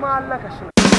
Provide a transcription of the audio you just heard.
ma Allah ka